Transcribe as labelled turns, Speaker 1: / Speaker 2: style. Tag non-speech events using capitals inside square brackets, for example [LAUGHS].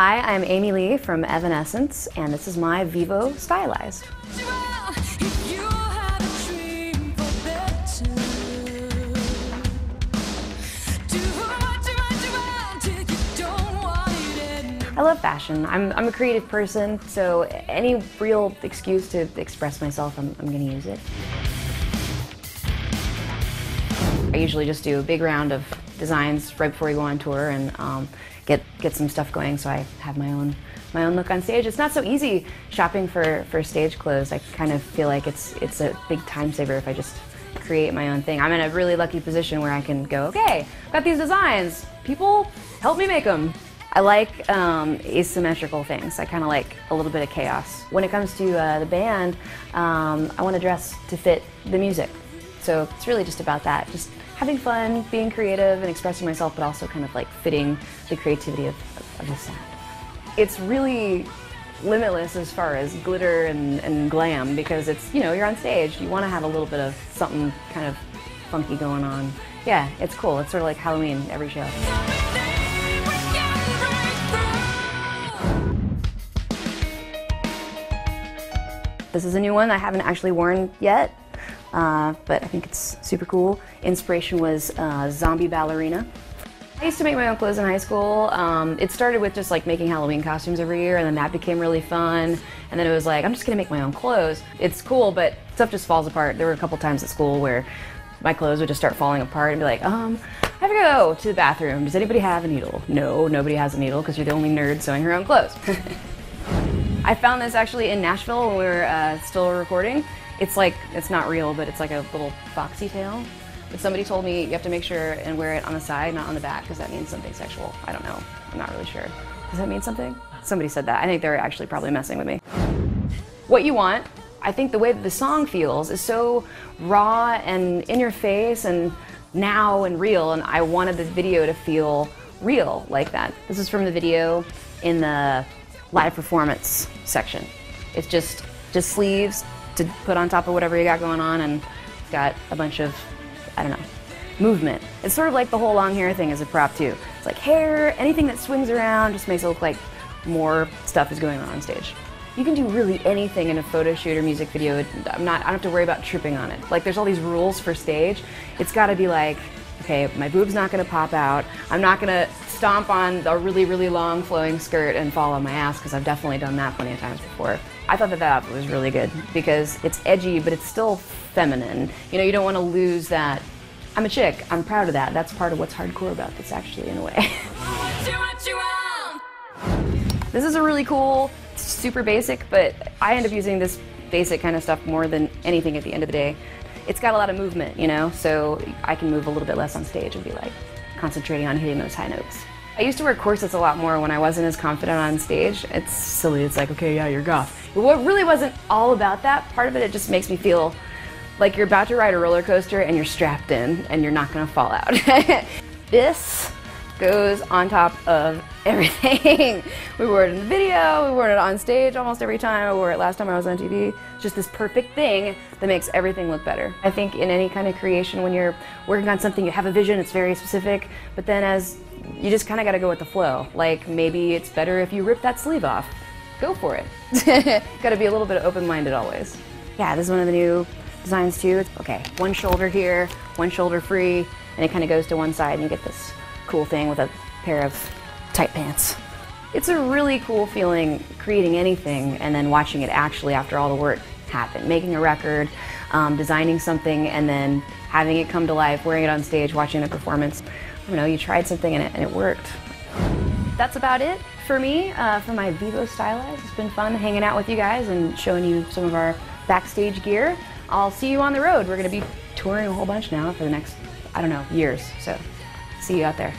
Speaker 1: Hi, I'm Amy Lee from Evanescence, and this is my VEVO Stylized. I love fashion. I'm, I'm a creative person, so any real excuse to express myself, I'm, I'm going to use it. I usually just do a big round of designs right before we go on tour and um, get get some stuff going, so I have my own my own look on stage. It's not so easy shopping for for stage clothes. I kind of feel like it's it's a big time saver if I just create my own thing. I'm in a really lucky position where I can go, okay, I've got these designs. People help me make them. I like um, asymmetrical things. I kind of like a little bit of chaos. When it comes to uh, the band, um, I want to dress to fit the music. So it's really just about that. Just having fun, being creative and expressing myself, but also kind of like fitting the creativity of, of, the sound. It's really limitless as far as glitter and, and glam because it's, you know, you're on stage. You want to have a little bit of something kind of funky going on. Yeah, it's cool. It's sort of like Halloween every show. This is a new one I haven't actually worn yet, uh, but I think it's super cool. Inspiration was uh, Zombie Ballerina. I used to make my own clothes in high school. Um, it started with just like making Halloween costumes every year, and then that became really fun. And then it was like, I'm just gonna make my own clothes. It's cool, but stuff just falls apart. There were a couple times at school where my clothes would just start falling apart and be like, um, I have to go to the bathroom. Does anybody have a needle? No, nobody has a needle because you're the only nerd sewing her own clothes. [LAUGHS] I found this actually in Nashville when we were uh, still recording. It's like, it's not real, but it's like a little foxy tail. But somebody told me you have to make sure and wear it on the side, not on the back, because that means something sexual. I don't know. I'm not really sure. Does that mean something? Somebody said that. I think they're actually probably messing with me. What you want, I think the way that the song feels is so raw and in your face and now and real, and I wanted the video to feel real like that. This is from the video in the live performance section. It's just just sleeves to put on top of whatever you got going on and got a bunch of I don't know movement. It's sort of like the whole long hair thing as a prop too. It's like hair, anything that swings around just makes it look like more stuff is going on on stage. You can do really anything in a photo shoot or music video. I'm not I don't have to worry about tripping on it. Like there's all these rules for stage. It's got to be like okay, my boob's not going to pop out. I'm not going to stomp on a really, really long flowing skirt and fall on my ass because I've definitely done that plenty of times before. I thought that that was really good because it's edgy, but it's still feminine. You know, you don't want to lose that. I'm a chick. I'm proud of that. That's part of what's hardcore about this, actually, in a way. [LAUGHS] this is a really cool, super basic, but I end up using this basic kind of stuff more than anything at the end of the day. It's got a lot of movement, you know, so I can move a little bit less on stage and be like concentrating on hitting those high notes. I used to wear corsets a lot more when I wasn't as confident on stage. It's silly, it's like, okay, yeah, you're goth. What really wasn't all about that, part of it, it just makes me feel like you're about to ride a roller coaster and you're strapped in and you're not gonna fall out. [LAUGHS] this goes on top of [LAUGHS] everything. we wore it in the video, we wore it on stage almost every time. I wore it last time I was on TV. Just this perfect thing that makes everything look better. I think in any kind of creation, when you're working on something, you have a vision, it's very specific, but then as you just kind of got to go with the flow. Like maybe it's better if you rip that sleeve off. Go for it. [LAUGHS] got to be a little bit open-minded always. Yeah, this is one of the new designs too. It's okay, one shoulder here, one shoulder free, and it kind of goes to one side and you get this cool thing with a pair of tight pants. It's a really cool feeling creating anything and then watching it actually after all the work happen. Making a record, um, designing something, and then having it come to life, wearing it on stage, watching the performance. You know, you tried something and it, and it worked. That's about it for me, uh, for my VEVO Stylized. It's been fun hanging out with you guys and showing you some of our backstage gear. I'll see you on the road. We're going to be touring a whole bunch now for the next, I don't know, years. So see you out there.